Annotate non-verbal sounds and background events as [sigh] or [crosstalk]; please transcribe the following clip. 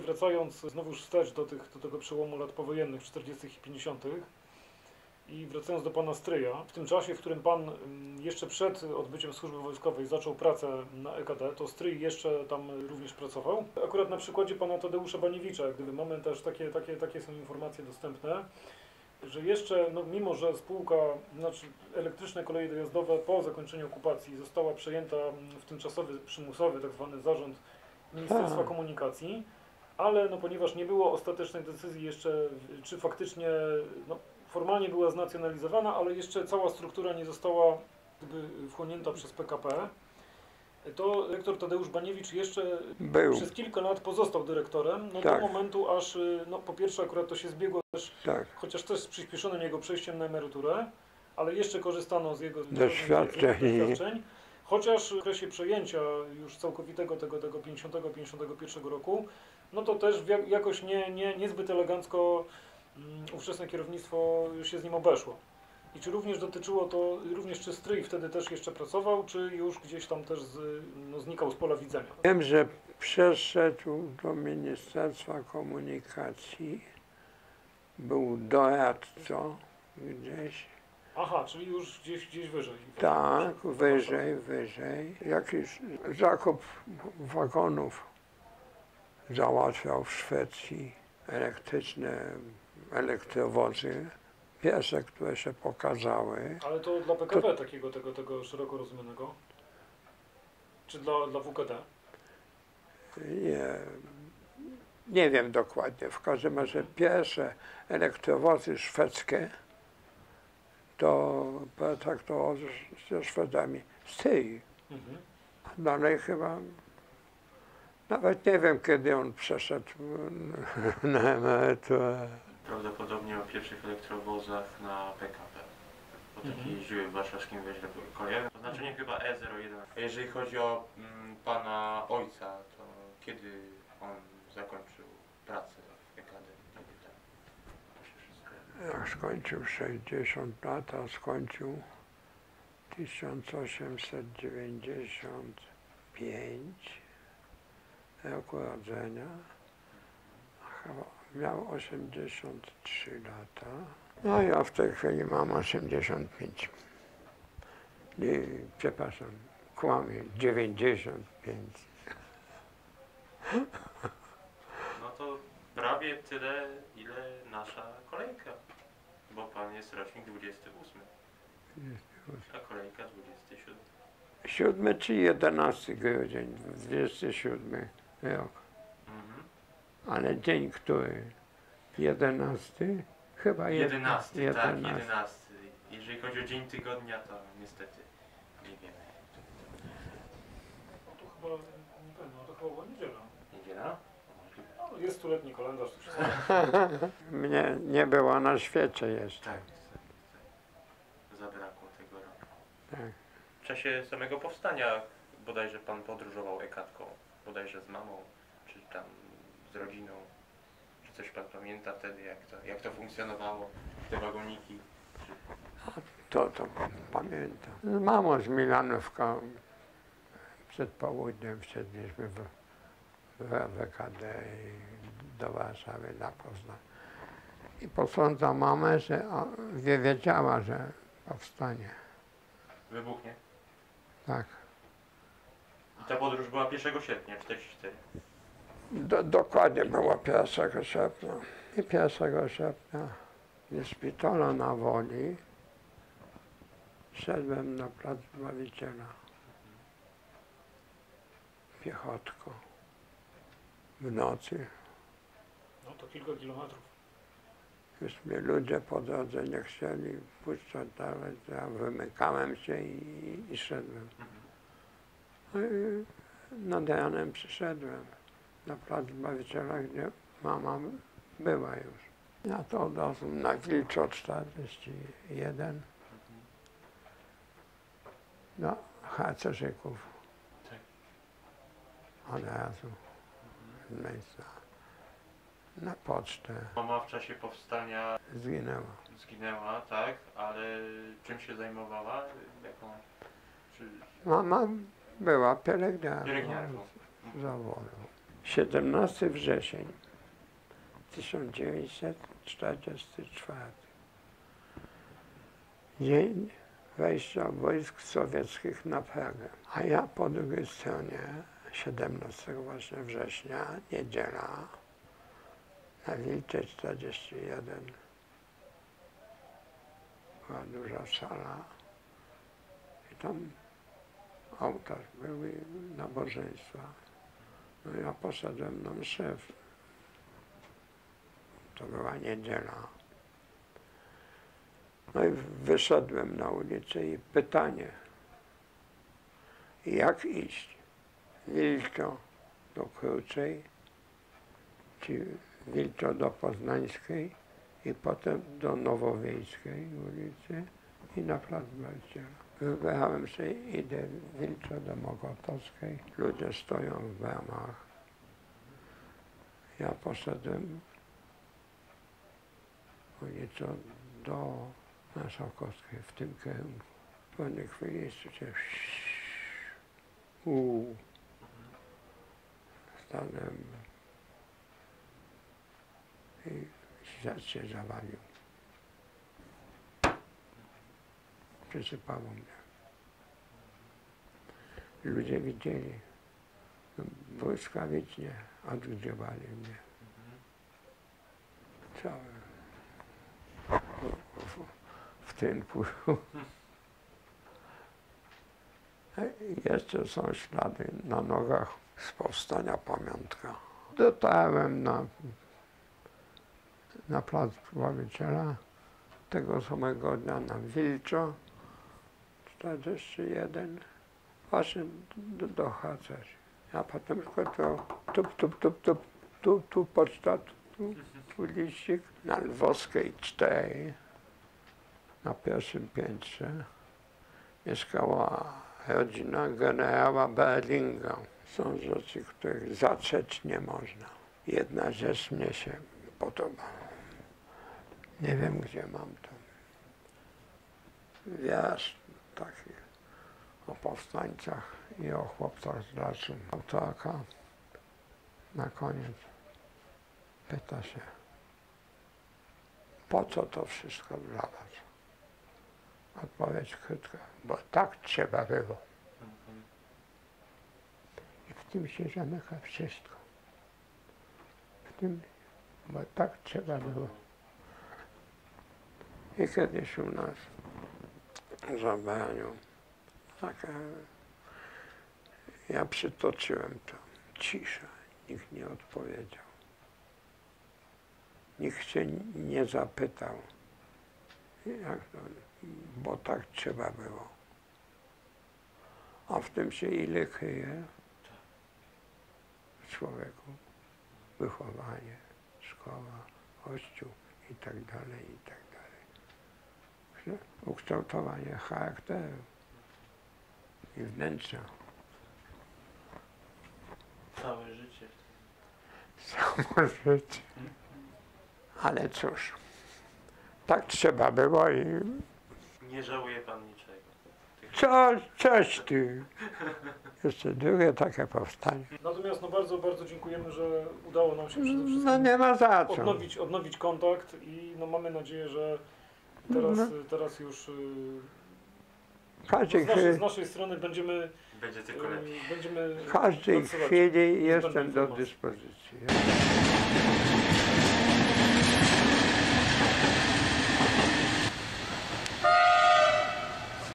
wracając znowu wstecz do, tych, do tego przełomu lat powojennych, 40. i 50. I wracając do pana stryja, w tym czasie, w którym pan ym, jeszcze przed odbyciem służby wojskowej zaczął pracę na EKD, to stryj jeszcze tam również pracował. Akurat na przykładzie pana Tadeusza Baniewicza, gdyby mamy też takie, takie, takie są informacje dostępne, że jeszcze, no mimo że spółka, znaczy elektryczne koleje dojazdowe po zakończeniu okupacji została przejęta mm, w tymczasowy, przymusowy tak zwany zarząd Ministerstwa. Komunikacji, ale no, ponieważ nie było ostatecznych decyzji jeszcze, czy faktycznie no, formalnie była znacjonalizowana, ale jeszcze cała struktura nie została gdyby, wchłonięta przez PKP, to rektor Tadeusz Baniewicz jeszcze Był, przez kilka lat pozostał dyrektorem, no Tak. do momentu aż, no po pierwsze akurat to się zbiegło też, tak. chociaż też z przyspieszonym jego przejściem na emeryturę, ale jeszcze korzystano z jego Doświadczeń. doświadczeń. Chociaż w okresie przejęcia już całkowitego tego, tego 50-51 roku, no to też jakoś nie, nie, niezbyt elegancko mm, ówczesne kierownictwo się z nim obeszło. I czy również dotyczyło to, również czy stryj wtedy też jeszcze pracował, czy już gdzieś tam też z, no, znikał z pola widzenia? Wiem, że przeszedł do Ministerstwa Komunikacji, był doradcą gdzieś, Aha, czyli już gdzieś, gdzieś wyżej. tak, wyżej, wyżej. Jakiś zakup wagonów załatwiał w Szwecji, elektryczne elektrowozy, pierwsze, które się pokazały. Ale to dla PKP takiego, tego, tego szeroko rozumianego? Czy dla, dla WKD? Nie, nie wiem dokładnie, w każdym razie pierwsze elektrowozy szwedzkie to potraktował ze Szwedami styl. Mhm. Dalej chyba, nawet nie wiem kiedy on przeszedł [laughs] na emeryturę. Prawdopodobnie o pierwszych elektrowozach na PKP. Bo takie Mhm. jeździły w warszawskim wyźle kolejowym. Oznaczenie chyba E01. A jeżeli chodzi o mm, pana ojca, to kiedy on zakończył pracę w EKD? Kiedy tam to się wszystko... Jak skończył 60 lat, a skończył 1895 roku urodzenia. Chyba Miał 83 lata. No ja w tej chwili mam 85. Nie, przepraszam, kłamie, 95. No to prawie tyle, ile nasza. Bo pan jest rocznik 28, a kolejka 27. 7 czy 11 grudzień, 27 rok. Mhm. Ale dzień który? 11? Chyba jed- 11, tak, 11. Jeżeli chodzi o dzień tygodnia, to niestety nie wiemy. No to chyba, nie pewno, to chyba była niedziela. Niedziela? Jest stuletni kalendarz, to wszystko. [laughs] Mnie nie było na świecie jeszcze. Tak, tak. Zabrakło tego roku. Tak. W czasie samego powstania bodajże pan podróżował ekatką, bodajże z mamą, czy tam z rodziną. Czy coś pan pamięta wtedy, jak to, jak to funkcjonowało, te wagoniki? To, to pamiętam. Z mamą z Milanówką przed południem wsiedliśmy w, w WKD i do Warszawy na Poznań. I posądza mamę, że o, wie- wiedziała, że powstanie. Wybuchnie. Tak. I ta podróż była 1 sierpnia 44. Do, dokładnie było 1 sierpnia. I 1 sierpnia ze szpitala na Woli szedłem na plac Zbawiciela. Piechotką. W nocy. No to kilka kilometrów. Już mnie ludzie po drodze nie chcieli puszczać to ja wymykałem się i, i szedłem. No i nad ranem przyszedłem na plac Zbawiciela, gdzie mama była już. Ja to od razu na Wilczo 41 do Harcerzyków. Tak. Od razu z miejsca. Na pocztę Mama w czasie powstania zginęła. zginęła, tak, ale czym się zajmowała? Jaką? Czy Mama była pielęgniarką pielęgniarką? zawodu. 17 wrzesień 1944. Dzień wejścia wojsk sowieckich na Pragę. A ja po drugiej stronie 17 właśnie września, niedziela, na Wilcze 41. Była duża sala i tam ołtarz były nabożeństwa. No ja poszedłem na mszę. w- To była niedziela. No i wyszedłem na ulicę i pytanie, jak iść? Wilczo do Kruczej, czy Wilczo do Poznańskiej i potem do Nowowiejskiej ulicy i na plac Belciera. Wybrałem się idę Wilczo do Mokotowskiej. Ludzie stoją w bramach. Ja poszedłem ulicą do Marszałkowskiej w tym kierunku. Po chwili słyszę uuu. Stanąłem i świat się zawalił. Przysypało mnie. Ludzie widzieli. Błyskawicznie odgrzewali mnie. Cały w, w, w tynku. [laughs] Jeszcze są ślady na nogach z powstania pamiątka. Dotarłem na, na plac Bawiciela tego samego dnia na Wilczo 41 właśnie do, do harcerz. A potem tylko to tup, tup, tup, tup, tu, tu poczta, tu, tu liścik. Na Lwowskiej 4 na pierwszym piętrze mieszkała rodzina generała Berlinga. Są rzeczy, których zatrzeć nie można. Jedna rzecz mnie się podoba. Nie wiem, gdzie mam to. Wiersz taki o powstańcach i o chłopcach z lasu. Autorka na koniec pyta się, po co to wszystko dla was? Odpowiedź krótka, bo tak trzeba było. I w tym się zamyka wszystko. W tym, bo tak trzeba było. I kiedyś u nas w zabraniu taka, ja przytoczyłem to, cisza, nikt nie odpowiedział. Nikt się nie zapytał, jak to, bo tak trzeba było. A w tym się ile kryje w człowieku. Wychowanie, szkoła, kościół i tak dalej, i tak dalej. Ukształtowanie charakteru i wnętrza. Całe życie. Samo życie. Ale cóż, tak trzeba było i Nie żałuje pan niczego. Tych- coś, coś ty. Jeszcze drugie takie powstanie. Natomiast no bardzo, bardzo dziękujemy, że udało nam się przede wszystkim No nie ma za co. odnowić, odnowić kontakt i no mamy nadzieję, że teraz, No. teraz już y, z każdej naszej, z chwili, naszej strony będziemy, Będzie tylko lepiej. y, będziemy w każdej pracować chwili jestem do dyspozycji.